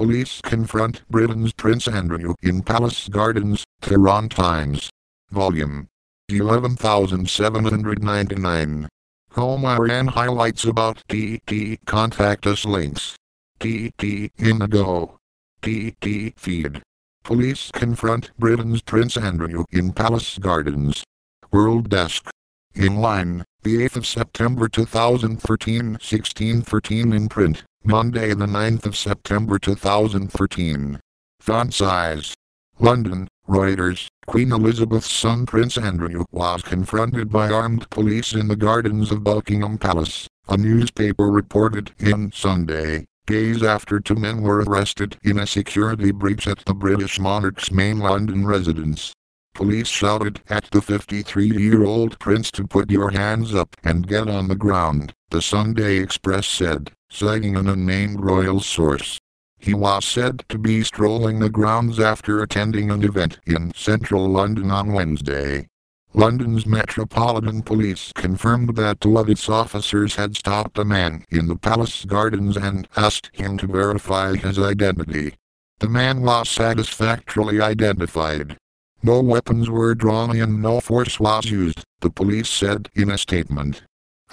Police confront Britain's Prince Andrew in Palace Gardens, Tehran Times. Volume 11799. Home Iran highlights about TT contact us links. TT Indigo. TT feed. Police confront Britain's Prince Andrew in Palace Gardens. World Desk. In line, the 8th of September 2013, 1613 in print, Monday the 9th of September 2013. Font size. London, Reuters, Queen Elizabeth's son Prince Andrew was confronted by armed police in the gardens of Buckingham Palace, a newspaper reported in Sunday, days after two men were arrested in a security breach at the British monarch's main London residence. Police shouted at the 53-year-old prince to put your hands up and get on the ground, the Sunday Express said, citing an unnamed royal source. He was said to be strolling the grounds after attending an event in central London on Wednesday. London's Metropolitan Police confirmed that two of its officers had stopped a man in the palace gardens and asked him to verify his identity. The man was satisfactorily identified. No weapons were drawn and no force was used, the police said in a statement.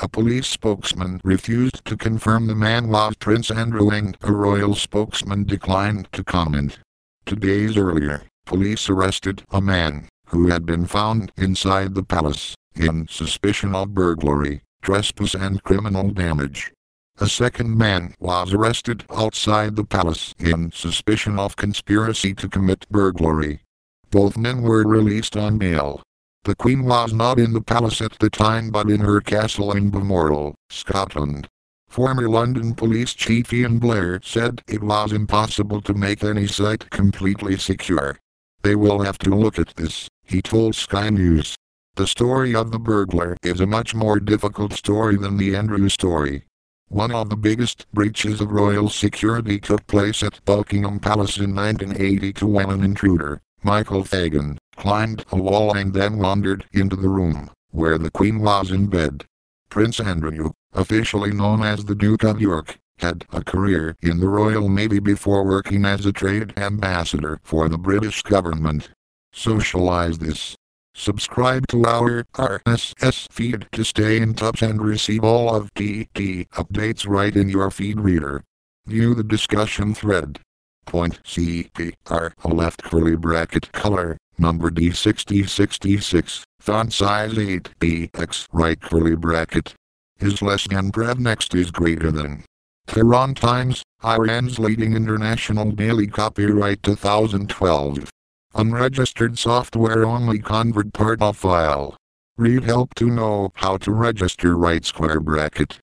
A police spokesman refused to confirm the man was Prince Andrew and a royal spokesman declined to comment. Two days earlier, police arrested a man who had been found inside the palace in suspicion of burglary, trespass and criminal damage. A second man was arrested outside the palace in suspicion of conspiracy to commit burglary. Both men were released on bail. The Queen was not in the palace at the time but in her castle in Balmoral, Scotland. Former London Police Chief Ian Blair said it was impossible to make any site completely secure. They will have to look at this, he told Sky News. The story of the burglar is a much more difficult story than the Andrew story. One of the biggest breaches of royal security took place at Buckingham Palace in 1982 when an intruder, Michael Fagan, climbed a wall and then wandered into the room, where the Queen was in bed. Prince Andrew, officially known as the Duke of York, had a career in the Royal Navy before working as a trade ambassador for the British government. Socialize this. Subscribe to our RSS feed to stay in touch and receive all of TT updates right in your feed reader. View the discussion thread. Point CPR left curly bracket color, number D6066, font size 8BX right curly bracket. Is less than prev next is greater than. Tehran Times, Iran's leading international daily copyright 2012. Unregistered software only convert part of file. Read help to know how to register right square bracket.